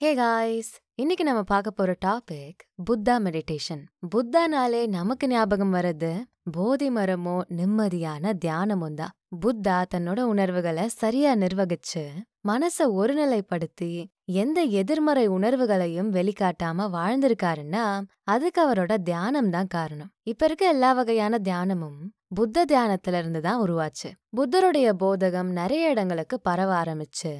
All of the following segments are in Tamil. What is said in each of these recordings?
ஹே காய்ஸ் இன்னைக்கு நம்ம பார்க்க போற டாபிக் புத்தா மெடிடேஷன் புத்தானாலே நமக்கு ஞாபகம் வர்றது போதி மரமோ நிம்மதியான தியானமும் தான். புத்தா தன்னோட உணர்வுகளை சரியா நிர்வகிச்சு மனச ஒருநிலைப்படுத்தி எந்த எதிர்மறை உணர்வுகளையும் வெளிக்காட்டாம வாழ்ந்திருக்காருன்னா அதுக்கு அவரோட தியானம் தான் காரணம். இப்ப இருக்க எல்லா வகையான தியானமும் புத்த தியானத்துல இருந்து தான் உருவாச்சு. புத்தருடைய போதகம் நிறைய இடங்களுக்கு பரவ ஆரம்பிச்சு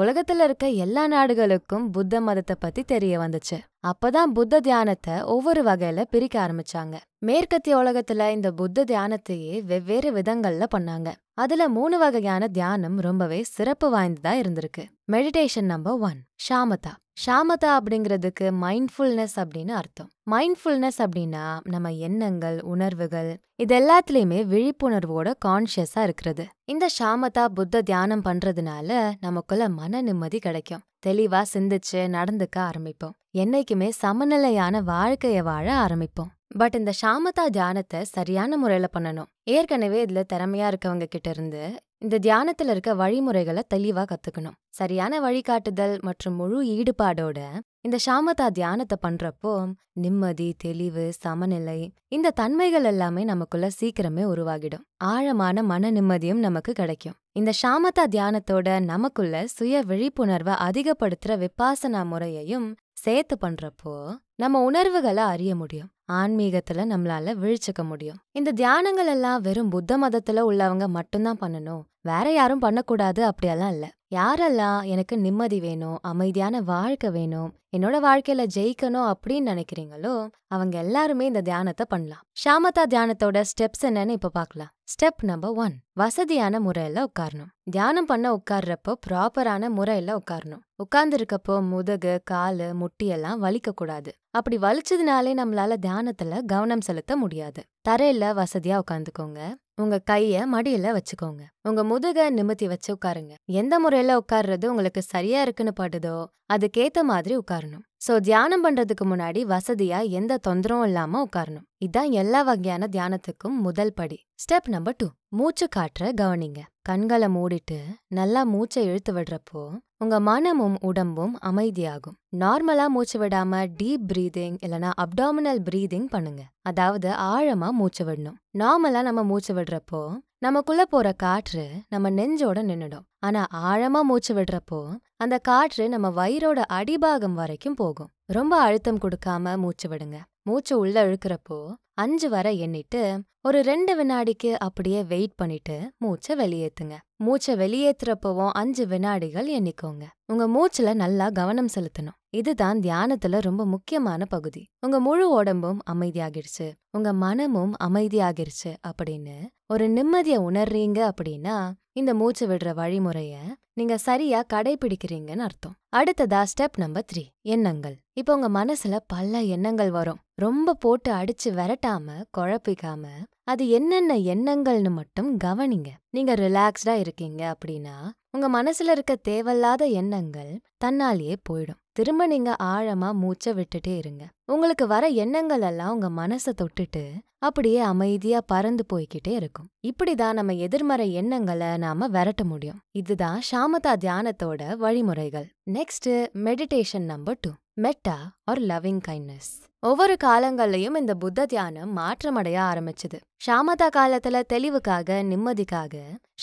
உலகத்துல இருக்க எல்லா நாடுகளுக்கும் புத்த மதத்தை பத்தி தெரிய வந்துச்சு. அப்பதான் புத்த தியானத்தை ஒவ்வொரு வகையில பிரிக்க ஆரம்பிச்சாங்க. மேற்கத்திய உலகத்துல இந்த புத்த தியானத்தையே வெவ்வேறு விதங்கள்ல பண்ணாங்க. அதுல மூணு வகையான தியானம் ரொம்பவே சிறப்பு வாய்ந்ததா இருந்திருக்கு. மெடிடேஷன் நம்பர் ஒன் ஷாமதா ஷாமதா அப்படிங்கிறதுக்கு மைண்ட்ஃபுல்னஸ் அப்படின்னு அர்த்தம். மைண்ட்ஃபுல்னஸ் அப்படின்னா நம்ம எண்ணங்கள் உணர்வுகள் இது எல்லாத்துலயுமே விழிப்புணர்வோட கான்ஷியஸா இருக்கிறது. இந்த ஷாமதா புத்த தியானம் பண்றதுனால நமக்குள்ள மன நிம்மதி கிடைக்கும். தெளிவா சிந்திச்சு நடந்துக்க ஆரம்பிப்போம். என்னைக்குமே சமநிலையான வாழ்க்கைய வாழ ஆரம்பிப்போம். பட் இந்த ஷாமதா தியானத்தை சரியான முறையில பண்ணணும். ஏற்கனவே இதுல திறமையா இருக்கவங்க கிட்ட இருந்து இந்த தியானத்துல இருக்க வழிமுறைகளை தெளிவா கத்துக்கணும். சரியான வழிகாட்டுதல் மற்றும் முழு ஈடுபாடோட இந்த ஷாமதா தியானத்தை பண்றப்போ நிம்மதி தெளிவு சமநிலை இந்த தன்மைகள் எல்லாமே நமக்குள்ள சீக்கிரமே உருவாகிடும். ஆழமான மன நிம்மதியும் நமக்கு கிடைக்கும். இந்த ஷாமதா தியானத்தோட நமக்குள்ள சுய விழிப்புணர்வை அதிகப்படுத்துற விப்பாசனா முறையையும் சேர்த்து பண்றப்போ நம்ம உணர்வுகளை அறிய முடியும். ஆன்மீகத்துல நம்மளால விழிச்சுக்க முடியும். இந்த தியானங்கள் எல்லாம் வெறும் புத்த மதத்துல உள்ளவங்க மட்டும்தான் பண்ணணும். வேற யாரும் பண்ணக்கூடாது அப்படியெல்லாம் இல்ல. யாரெல்லாம் எனக்கு நிம்மதி வேணும் அமைதியான வாழ்க்கை வேணும் என்னோட வாழ்க்கையில ஜெயிக்கணும் அப்படின்னு நினைக்கிறீங்களோ அவங்க எல்லாருமே இந்த தியானத்தை பண்ணலாம். ஷாமதா தியானத்தோட ஸ்டெப்ஸ் என்னன்னு இப்ப பார்க்கலாம் ஸ்டெப் நம்பர் ஒன் வசதியான முறையில உட்காரணும். தியானம் பண்ண உட்கார்றப்போ ப்ராப்பரான முறையில உட்காரணும். உட்கார்ந்துருக்கப்போ முதுகு காலு முட்டியெல்லாம் வலிக்க கூடாது அப்படி வலிச்சதுனாலே நம்மளால தியானத்துல கவனம் செலுத்த முடியாது. தரையில வசதியா உட்காந்துக்கோங்க உங்க கைய மடியில வச்சுக்கோங்க. உங்க முதுக நிமித்தி வச்சு உட்காருங்க எந்த முறையில உட்கார்றது உங்களுக்கு சரியா இருக்குன்னு படுதோ அதுக்கேத்த மாதிரி உட்காரணும் சோ தியானம் பண்றதுக்கு முன்னாடி வசதியா எந்த தொந்தரவும் இல்லாம உட்காரணும் இதான் எல்லா வகையான தியானத்துக்கும் முதல் படி. Step number two. மூச்சு காற்ற கவனிங்க. கண்களை மூடிட்டு நல்லா மூச்சை இழுத்து விடுறப்போ உங்க மனமும் உடம்பும் அமைதியாகும். நார்மலா மூச்சு விடாம டீப் பிரீதிங் இல்லனா அப்டாமினல் பிரீதிங் பண்ணுங்க. அதாவது ஆழமா மூச்சு விடணும். நார்மலா நம்ம மூச்சு விடுறப்போ நமக்குள்ள போற காற்று நம்ம நெஞ்சோட நின்னுடும். ஆனா ஆழமா மூச்சு விடுறப்போ அந்த காற்று நம்ம வயிறோட அடிபாகம் வரைக்கும் போகும். ரொம்ப அழுத்தம் கொடுக்காம மூச்சு விடுங்க. மூச்சு உள்ள இழுக்கிறப்போ அஞ்சு வர எண்ணிட்டு ஒரு ரெண்டு வினாடிக்கு அப்படியே வெயிட் பண்ணிட்டு மூச்சை வெளியேத்துங்க. மூச்சை வெளியேத்துறப்பவும் அஞ்சு வினாடிகள் எண்ணிக்கோங்க. உங்க மூச்சுல நல்லா கவனம் செலுத்தணும். இதுதான் தியானத்துல ரொம்ப முக்கியமான பகுதி. உங்க முழு உடம்பும் அமைதியாகிடுச்சு. உங்க மனமும் அமைதியாகிருச்சு அப்படின்னு ஒரு நிம்மதிய உணர்றீங்க அப்படின்னா இந்த மூச்சு விடுற வழிமுறைய நீங்க சரியா கடைபிடிக்கிறீங்கன்னு அர்த்தம். அடுத்ததா ஸ்டெப் நம்பர் த்ரீ எண்ணங்கள். இப்போ உங்க மனசுல பல எண்ணங்கள் வரும். ரொம்ப போட்டு அடிச்சு விரட்டாம குழப்பிக்காம அது என்னென்ன எண்ணங்கள்னு மட்டும் கவனிங்க. நீங்க ரிலாக்ஸ்டா இருக்கீங்க அப்படின்னா உங்க மனசுல இருக்க தேவையில்லாத எண்ணங்கள் தன்னாலேயே போயிடும். திரும்ப நீங்க ஆழமா மூச்சை விட்டுட்டே இருங்க. உங்களுக்கு வர எண்ணங்கள் எல்லாம் உங்க மனசை தொட்டுட்டு அப்படியே அமைதியா பறந்து போய்கிட்டே இருக்கும். இப்படிதான் நம்ம எதிர்மறை எண்ணங்களை நாம விரட்ட முடியும். இதுதான் ஷாமதா தியானத்தோட வழிமுறைகள். Next meditation number two. Meta or loving kindness ஒவ்வொரு காலங்கள்லயும் இந்த புத்த தியானம் மாற்றமடைய ஆரம்பிச்சது. ஷாமதா காலத்துல தெளிவுக்காக நிம்மதிக்காக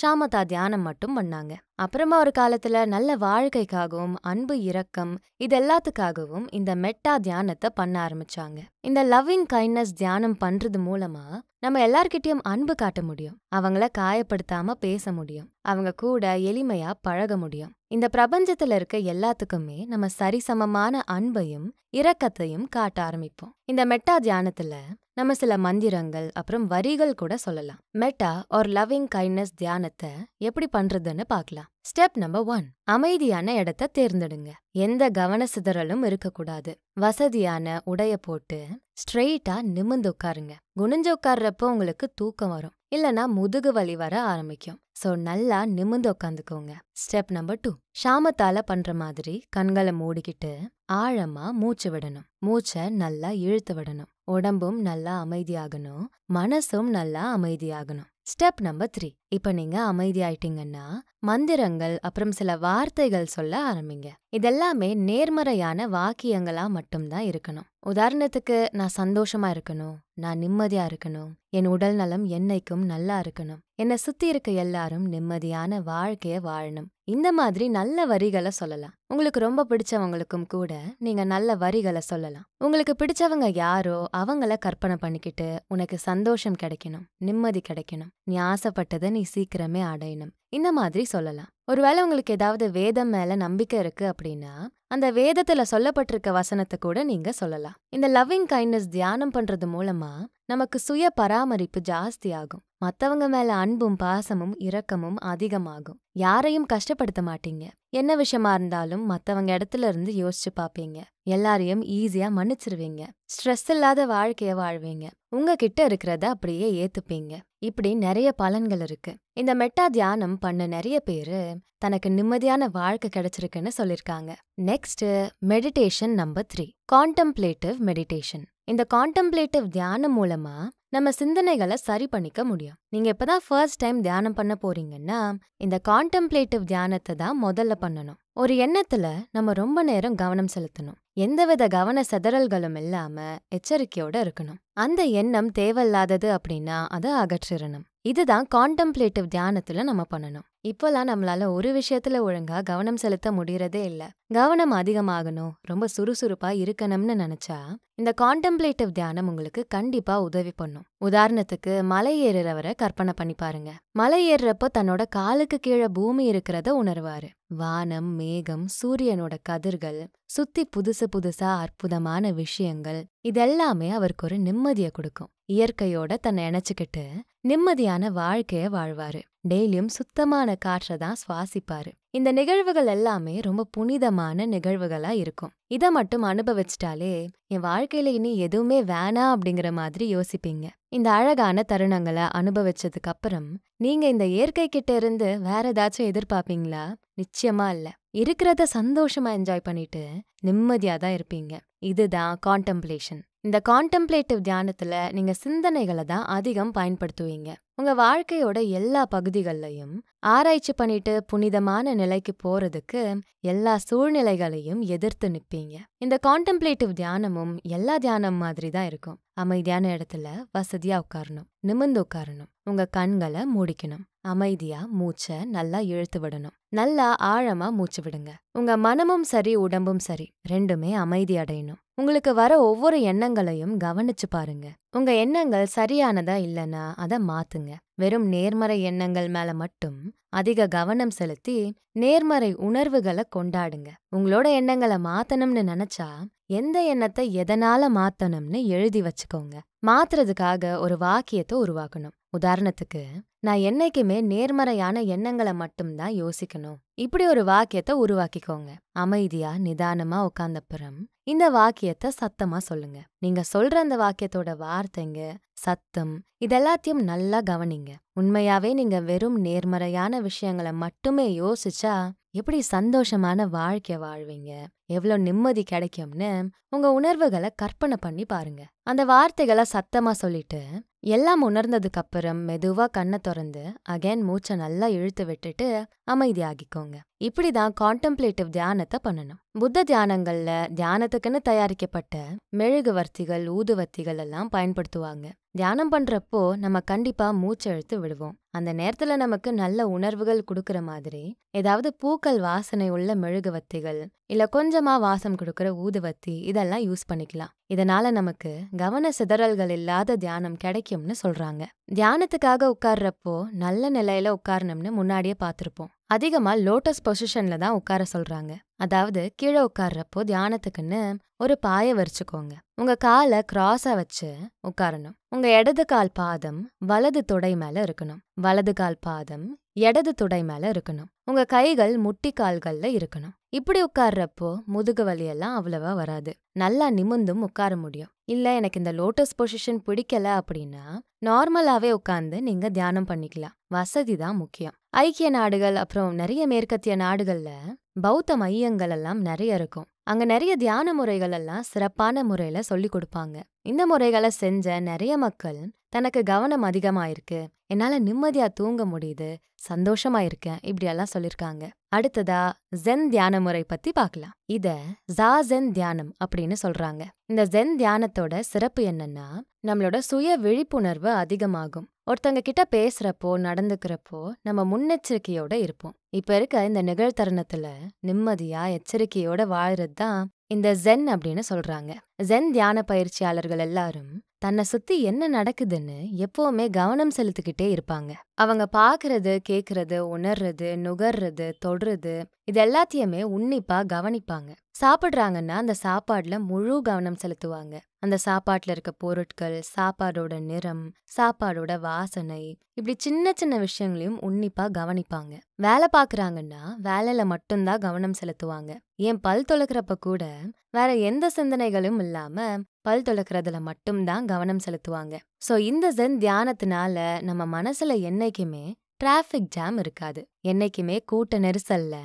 ஷாமதா தியானம் மட்டும் பண்ணாங்க. அப்புறமா ஒரு காலத்துல நல்ல வாழ்க்கைக்காகவும் அன்பு இரக்கம் இது எல்லாத்துக்காகவும் இந்த மெட்டா தியானத்தை பண்ண ஆரம்பிச்சாங்க. இந்த லவ்விங் கைண்ட்னஸ் தியானம் பண்றது மூலமா நம்ம எல்லார்கிட்டயும் அன்பு காட்ட முடியும். அவங்கள காயப்படுத்தாம பேச முடியும். அவங்க கூட எளிமையா பழக முடியும். இந்த பிரபஞ்சத்துல இருக்க எல்லாத்துக்குமே நம்ம சரிசமமான அன்பையும் இரக்கத்தையும் காட்ட ஆரம்பிப்போம். இந்த மெட்டா தியானத்துல நம்ம சில மந்திரங்கள் அப்புறம் வரிகள் கூட சொல்லலாம். மெட்டா ஒரு லவ்விங் கைண்ட்னஸ் தியானத்தை எப்படி பண்றதுன்னு பார்க்கலாம். ஸ்டெப் நம்பர் ஒன் அமைதியான இடத்த தேர்ந்தெடுங்க. எந்த கவன சிதறலும் இருக்கக்கூடாது. வசதியான உடைய போட்டு ஸ்ட்ரெயிட்டா நிமிந்து உட்காருங்க. குனிஞ்சு உட்கார்றப்போ உங்களுக்கு தூக்கம் வரும். இல்லனா முதுகு வலி வர ஆரம்பிக்கும். சோ நல்லா நிமிந்து உட்காந்துக்கோங்க. ஸ்டெப் நம்பர் டூ ஷாமத்தால பண்ற மாதிரி கண்களை மூடிக்கிட்டு ஆழமா மூச்சு விடணும். மூச்சை நல்லா இழுத்து விடணும். உடம்பும் நல்லா அமைதியாகணும் மனசும் நல்லா அமைதியாகணும். ஸ்டெப் நம்பர் த்ரீ இப்ப நீங்க அமைதியாயிட்டீங்கன்னா மந்திரங்கள் அப்புறம் சில வார்த்தைகள் சொல்ல ஆரம்பிங்க. இதெல்லாமே நேர்மறையான வாக்கியங்களா மட்டும்தான் இருக்கணும். உதாரணத்துக்கு நான் சந்தோஷமா இருக்கணும் நான் நிம்மதியா இருக்கணும் என் உடல் நலம் என்னைக்கும் நல்லா இருக்கணும். என்னை சுத்தி இருக்க எல்லாரும் நிம்மதியான வாழ்க்கைய வாழணும். இந்த மாதிரி நல்ல வரிகளை சொல்லலாம். உங்களுக்கு ரொம்ப பிடிச்சவங்களுக்கும் கூட நீங்க நல்ல வரிகளை சொல்லலாம். உங்களுக்கு பிடிச்சவங்க யாரோ அவங்கள கற்பனை பண்ணிக்கிட்டு உனக்கு சந்தோஷம் கிடைக்கணும் நிம்மதி கிடைக்கணும் நீ ஆசைப்பட்டதை நீ சீக்கிரமே அடையணும். இந்த மாதிரி சொல்லலாம். ஒருவேளை உங்களுக்கு ஏதாவது வேதம் மேல நம்பிக்கை இருக்கு அப்படின்னா அந்த வேதத்துல சொல்லப்பட்டிருக்க வசனத்தை கூட நீங்க சொல்லலாம். இந்த லவ்விங் கைண்ட்னஸ் தியானம் பண்றது மூலமா நமக்கு சுய பராமரிப்பு ஜாஸ்தியாகும். மத்தவங்க மேல அன்பும் பாசமும் இரக்கமும் அதிகமாகும். யாரையும் கஷ்டப்படுத்த மாட்டீங்க. என்ன விஷயமா இருந்தாலும் மத்தவங்க இடத்துல இருந்து யோசிச்சு பாப்பீங்க. எல்லாரையும் ஈஸியா மன்னிச்சிருவீங்க. ஸ்ட்ரெஸ் இல்லாத வாழ்க்கைய வாழ்வீங்க. உங்ககிட்ட இருக்கிறத அப்படியே ஏத்துப்பீங்க. இப்படி நிறைய பலன்கள் இருக்கு. இந்த மெட்டா தியானம் பண்ண நிறைய பேரு தனக்கு நிம்மதியான வாழ்க்கை கிடைச்சிருக்குன்னு சொல்லிருக்காங்க. Next meditation number three. Contemplative meditation. இந்த காண்டம்ப்ளேட்டிவ் தியானம் மூலமா நம்ம சிந்தனைகளை சரி பண்ணிக்க முடியும். நீங்க இப்பதான் ஃபர்ஸ்ட் டைம் தியானம் பண்ண போறீங்கன்னா இந்த காண்டம்ப்ளேட்டிவ் தியானத்தை தான் முதல்ல பண்ணணும். ஒரு எண்ணத்துல நம்ம ரொம்ப நேரம் கவனம் செலுத்தணும். எந்தவித கவன செதறல்களும் இல்லாம எச்சரிக்கையோட இருக்கணும். அந்த எண்ணம் தேவையில்லாதது அப்படின்னா அதை அகற்றிடணும். இதுதான் காண்டம்ப்ளேட்டிவ் தியானத்துல நம்ம பண்ணணும். இப்போலாம் நம்மளால ஒரு விஷயத்துல ஒழுங்கா கவனம் செலுத்த முடியறதே இல்ல. கவனம் அதிகமாகணும் ரொம்ப சுறுசுறுப்பா இருக்கணும்னு நினைச்சா இந்த காண்டம்ப்ளேட்டிவ் தியானம் உங்களுக்கு கண்டிப்பா உதவி பண்ணும். உதாரணத்துக்கு மலை ஏறுறவரை கற்பனை பண்ணி பாருங்க. மலை ஏறுறப்போ தன்னோட காலுக்கு கீழே பூமி இருக்கிறத உணர்வாரு. வானம் மேகம் சூரியனோட கதிர்கள் சுத்தி புதுசு புதுசா அற்புதமான விஷயங்கள் இதெல்லாமே அவருக்கு ஒரு நிம்மதியை கொடுக்கும். இயற்கையோட தன்னை இணைச்சுக்கிட்டு நிம்மதியான வாழ்க்கைய வாழ்வாரு. டெய்லியும் சுத்தமான காற்றை தான் சுவாசிப்பாரு. இந்த நிகழ்வுகள் எல்லாமே ரொம்ப புனிதமான நிகழ்வுகளா இருக்கும். இதை மட்டும் அனுபவிச்சிட்டாலே என் வாழ்க்கையில இனி எதுவுமே வேணாம் அப்படிங்கிற மாதிரி யோசிப்பீங்க. இந்த அழகான தருணங்களை அனுபவிச்சதுக்கு அப்புறம் நீங்க இந்த இயற்கை கிட்ட இருந்து வேற ஏதாச்சும் எதிர்பார்ப்பீங்களா? நிச்சயமா இல்ல. இருக்கிறத சந்தோஷமா என்ஜாய் பண்ணிட்டு நிம்மதியா தான் இருப்பீங்க. இதுதான் கான்டம்ப்ளேஷன் இந்த கான்டம்ப்ளேட்டிவ் தியானத்துல நீங்க சிந்தனைகளை தான் அதிகம் பயன்படுத்துவீங்க. உங்க வாழ்க்கையோட எல்லா பகுதிகள்லையும் ஆராய்ச்சி பண்ணிட்டு புனிதமான நிலைக்கு போறதுக்கு எல்லா சூழ்நிலைகளையும் எதிர்த்து நிப்பீங்க. இந்த கான்டம்ப்ளேட்டிவ் தியானமும் எல்லா தியானம் மாதிரி தான் இருக்கும். அமைதியான இடத்துல வசதியா உட்காரணும் நிமிர்ந்து உட்காரணும். உங்க கண்களை மூடிக்கணும். அமைதியா மூச்சை நல்லா இழுத்து விடணும். நல்லா ஆழமா மூச்சு விடுங்க. உங்க மனமும் சரி உடம்பும் சரி. ரெண்டுமே அமைதி அடையணும். உங்களுக்கு வர ஒவ்வொரு எண்ணங்களையும் கவனிச்சு பாருங்க. உங்க எண்ணங்கள் சரியானதா இல்லனா அத மாத்துங்க. வெறும் நேர்மறை எண்ணங்கள் மேல மட்டும் அதிக கவனம் செலுத்தி நேர்மறை உணர்வுகளை கொண்டாடுங்க. உங்களோட எண்ணங்களை மாத்தணும்னு நினைச்சா எந்த எண்ணத்தை எதனால மாத்தணும்னு எழுதி வச்சுக்கோங்க. மாத்துறதுக்காக ஒரு வாக்கியத்தை உருவாக்கணும். உதாரணத்துக்கு நான் என்னைக்குமே நேர்மறையான எண்ணங்களை மட்டும்தான் யோசிக்கணும். இப்படி ஒரு வாக்கியத்தை உருவாக்கிக்கோங்க. அமைதியா நிதானமா உட்கார்ந்தப்புறம் இந்த வாக்கியத்தை சத்தமா சொல்லுங்க. நீங்க சொல்ற அந்த வாக்கியத்தோட வார்த்தைங்க சத்தம். இதெல்லாத்தையும் நல்லா கவனிங்க. உண்மையாவே நீங்க வெறும் நேர்மறையான விஷயங்களை மட்டுமே யோசிச்சா எப்படி சந்தோஷமான வாழ்க்கை வாழ்வீங்க? எவ்வளோ நிம்மதி கிடைக்கும்னு உங்க உணர்வுகளை கற்பனை பண்ணி பாருங்க. அந்த வார்த்தைகளை சத்தமா சொல்லிட்டு எல்லாம் உணர்ந்ததுக்கு அப்புறம் மெதுவா கண்ணை திறந்து அகைன் மூச்சை நல்லா இழுத்து விட்டுட்டு அமைதியாகிக்கோங்க. இப்படிதான் கான்டம்ப்ளேட்டிவ் தியானத்தை பண்ணணும். புத்த தியானங்கள்ல தியானத்துக்குன்னு தயாரிக்கப்பட்ட மெழுகுவர்த்திகள் ஊதுவத்திகள் எல்லாம் பயன்படுத்துவாங்க. தியானம் பண்றப்போ நம்ம கண்டிப்பா மூச்செழுத்து விடுவோம். அந்த நேரத்துல நமக்கு நல்ல உணர்வுகள் கொடுக்கற மாதிரி ஏதாவது பூக்கள் வாசனை உள்ள மெழுகுவர்த்திகள் இல்ல கொஞ்சமா வாசம் கொடுக்கற ஊதுவத்தி இதெல்லாம் யூஸ் பண்ணிக்கலாம். இதனால நமக்கு கவன சிதறல்கள் இல்லாத தியானம் கிடைக்கும்னு சொல்றாங்க. தியானத்துக்காக உட்கார்றப்போ நல்ல நிலையில உட்காரணும்னு முன்னாடியே பார்த்திருப்போம். அதிகமா லோட்டஸ் பொசிஷன்ல தான் உட்கார சொல்றாங்க. அதாவது கீழே உட்கார்றப்போ தியானத்துக்குன்னு ஒரு பாய வரிச்சுக்கோங்க. உங்க காலை கிராஸா வச்சு உட்காரணும். உங்க இடது கால் பாதம் வலது தொடை மேல இருக்கணும். வலது கால் பாதம் இடது தொடை மேல இருக்கணும். உங்க கைகள் முட்டி கால்கள்ல இருக்கணும். இப்படி உட்கார்றப்போ முதுகு வலியெல்லாம் அவ்வளவா வராது. நல்லா நிமிந்தும் உட்கார முடியும். இல்ல எனக்கு இந்த லோட்டஸ் பொசிஷன் பிடிக்கல அப்படின்னா நார்மலாவே உட்கார்ந்து நீங்க தியானம் பண்ணிக்கலாம். வசதி தான் முக்கியம். ஐக்கிய நாடுகள் அப்புறம் நிறைய மேற்கத்திய நாடுகள்ல பௌத்த மையங்கள் எல்லாம் நிறைய இருக்கும். அங்க நிறைய தியான முறைகள் எல்லாம் சிறப்பான முறையில சொல்லி கொடுப்பாங்க. இந்த முறைகளை செஞ்ச நிறைய மக்கள் தனக்கு கவனம் அதிகமாயிருக்கு என்னால நிம்மதியா தூங்க முடியுது சந்தோஷமா இருக்கேன் இப்படி எல்லாம் சொல்லிருக்காங்க. அடுத்ததா ஜென் தியான முறை பத்தி பார்க்கலாம். இத ஜா ஜென் தியானம் அப்படின்னு சொல்றாங்க. இந்த ஜென் தியானத்தோட சிறப்பு என்னன்னா நம்மளோட சுய விழிப்புணர்வு அதிகமாகும். ஒருத்தங்க கிட்ட பேசுறப்போ நடந்துக்கிறப்போ நம்ம முன்னெச்சரிக்கையோட இருப்போம். இப்ப இருக்க இந்த நிகழ்தருணத்துல நிம்மதியா எச்சரிக்கையோட வாழறது தான் இந்த ஜென் அப்படின்னு சொல்றாங்க. ஜென் தியான பயிற்சியாளர்கள் எல்லாரும் தன்னை சுத்தி என்ன நடக்குதுன்னு எப்பவுமே கவனம் செலுத்திக்கிட்டே இருப்பாங்க. அவங்க பாக்குறது கேக்குறது உணர்றது நுகர்றது தொடுறது இது எல்லாத்தையுமே உன்னிப்பா கவனிப்பாங்க. சாப்பிடுறாங்கன்னா அந்த சாப்பாடுல முழு கவனம் செலுத்துவாங்க. அந்த சாப்பாட்டில் இருக்க பொருட்கள் சாப்பாடோட நிறம் சாப்பாடோட வாசனை இப்படி சின்ன சின்ன விஷயங்களையும் உன்னிப்பா கவனிப்பாங்க. வேலை பாக்குறாங்கன்னா வேலையில மட்டும்தான் கவனம் செலுத்துவாங்க. ஏன் பல் தொலைக்கிறப்ப கூட வேற எந்த சிந்தனைகளும் இல்லாம பல் தொலைக்கிறதுல மட்டும்தான் கவனம் செலுத்துவாங்க. சோ இந்த ஜென் தியானத்தினால நம்ம மனசுல என்னைக்குமே டிராஃபிக் ஜாம் இருக்காது. என்னைக்குமே கூட்ட நெரிசல்ல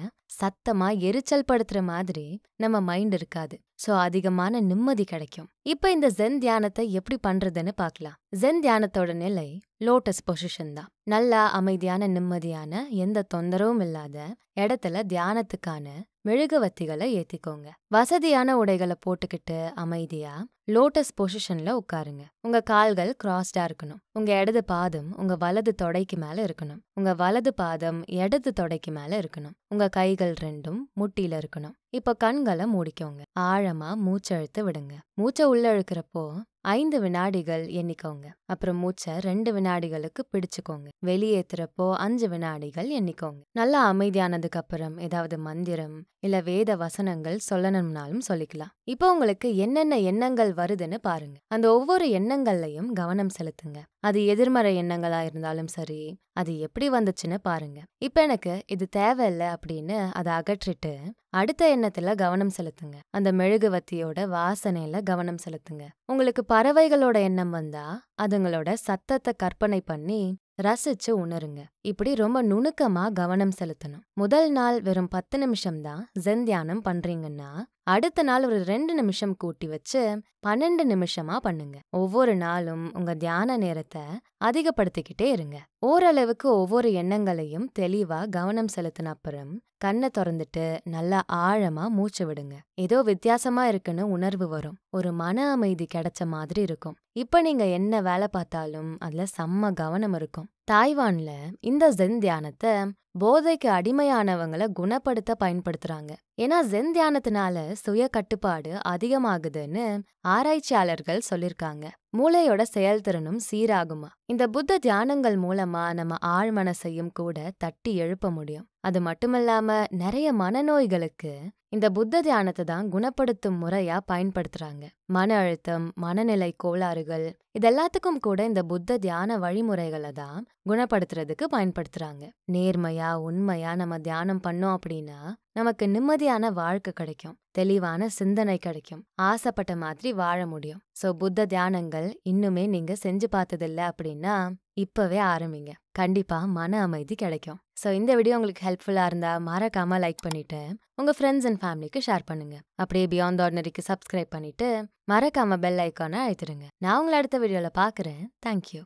சத்தமா எரிச்சல் படுத்துற மாதிரி நம்ம மைண்ட் இருக்காது. சோ அதிகமான நிம்மதி கிடைக்கும். இப்ப இந்த ஜென் தியானத்தை எப்படி பண்றதுன்னு பார்க்கலாம். ஜென் தியானத்தோட நிலை லோட்டஸ் பொசிஷன் தான். நல்லா அமைதியான நிம்மதியான எந்த தொந்தரவும் இல்லாத இடத்துல தியானத்துக்கான மெழுகுவத்திகளை ஏத்திக்கோங்க. வசதியான உடைகளை போட்டுக்கிட்டு அமைதியா லோட்டஸ் பொசிஷன்ல உட்காருங்க. உங்க கால்கள் கிராஸ்டா இருக்கணும். உங்க இடது பாதம் உங்க வலது தொடைக்கு மேல இருக்கணும். உங்க வலது பாதம் இடது தொடைக்கு மேல இருக்கணும். உங்க கைகள் ரெண்டும் முட்டியில இருக்கணும். இப்ப கண்களை மூடிக்கோங்க. ஆழமா மூச்சழுத்து விடுங்க. மூச்சை உள்ள இழுக்கிறப்போ ஐந்து வினாடிகள் எண்ணிக்கோங்க. அப்புறம் மூச்சை ரெண்டு வினாடிகளுக்கு பிடிச்சுக்கோங்க. வெளியேத்துறப்போ அஞ்சு வினாடிகள் எண்ணிக்கோங்க. நல்லா அமைதியானதுக்கு அப்புறம் ஏதாவது மந்திரம் இல்ல வேத வசனங்கள் சொல்லணும்னாலும் சொல்லிக்கலாம். இப்போ உங்களுக்கு என்னென்ன எண்ணங்கள் வருதுன்னு பாருங்க. அந்த ஒவ்வொரு எண்ணங்கள்லையும் கவனம் செலுத்துங்க. அது எதிர்மறை எண்ணங்களா இருந்தாலும் சரி அது எப்படி வந்துச்சுன்னு பாருங்க. இப்ப எனக்கு இது தேவையில்ல அப்படின்னு அதை அகற்றிட்டு அடுத்த எண்ணத்துல கவனம் செலுத்துங்க. அந்த மெழுகுவத்தியோட வாசனையில கவனம் செலுத்துங்க. உங்களுக்கு பறவைகளோட எண்ணம் வந்தா அதுங்களோட சத்தத்தை கற்பனை பண்ணி ரசிச்சு உணருங்க. இப்படி ரொம்ப நுணுக்கமா கவனம் செலுத்தணும். முதல் நாள் வெறும் பத்து நிமிஷம் தான் ஜென் தியானம் பண்றீங்கன்னா அடுத்த நாள் ஒரு ரெண்டு நிமிஷம் கூட்டி வச்சு பன்னெண்டு நிமிஷமா பண்ணுங்க. ஒவ்வொரு நாளும் உங்க தியான நேரத்தை அதிகப்படுத்திக்கிட்டே இருங்க. ஓரளவுக்கு ஒவ்வொரு எண்ணங்களையும் தெளிவா கவனம் செலுத்தின அப்புறம் கண்ணை திறந்துட்டு நல்லா ஆழமா மூச்சு விடுங்க. ஏதோ வித்தியாசமா இருக்குன்னு உணர்வு வரும். ஒரு மன அமைதி கிடைச்ச மாதிரி இருக்கும். இப்ப நீங்க என்ன வேலை பார்த்தாலும் அதுல செம்ம கவனம் இருக்கும். தாய்வான்ல இந்த ஜென் தியானத்தை போதைக்கு அடிமையானவங்கள குணப்படுத்த பயன்படுத்துறாங்க. ஏன்னா ஜென் தியானத்தினால சுய கட்டுப்பாடு அதிகமாகுதுன்னு ஆராய்ச்சியாளர்கள் சொல்லிருக்காங்க. மூளையோட செயல்திறனும் சீராகுமா? இந்த புத்த தியானங்கள் மூலமா நம்ம ஆழ்மனசையும் கூட தட்டி எழுப்ப முடியும். அது மட்டுமில்லாம நிறைய மனநோய்களுக்கு இந்த புத்த தியானத்தை தான் குணப்படுத்தும் முறையா பயன்படுத்துறாங்க. மன அழுத்தம் மனநிலை கோளாறுகள் இதெல்லாத்துக்கும் கூட இந்த புத்த தியான வழிமுறைகளை தான் குணப்படுத்துறதுக்கு பயன்படுத்துறாங்க. நேர்மையா உண்மையா நம்ம தியானம் பண்ணோம் அப்படின்னா நமக்கு நிம்மதியான வாழ்க்கை கிடைக்கும். தெளிவான சிந்தனை கிடைக்கும். ஆசைப்பட்ட மாதிரி வாழ முடியும். சோ புத்த தியானங்கள் இன்னுமே நீங்க செஞ்சு பார்த்ததில்ல அப்படின்னா இப்பவே ஆரம்பிங்க. கண்டிப்பா மன அமைதி கிடைக்கும். சோ இந்த வீடியோ உங்களுக்கு ஹெல்ப்ஃபுல்லா இருந்தா மறக்காம லைக் பண்ணிட்டு உங்க ஃப்ரெண்ட்ஸ் அண்ட் ஃபேமிலிக்கு ஷேர் பண்ணுங்க. அப்படியே பியாண்ட் ஆர்டினரிக்கு சப்ஸ்கிரைப் பண்ணிட்டு மறக்காம பெல் ஐக்கானை அழுத்திடுங்க. நான் உங்களை அடுத்த வீடியோல பாக்குறேன் தேங்க்யூ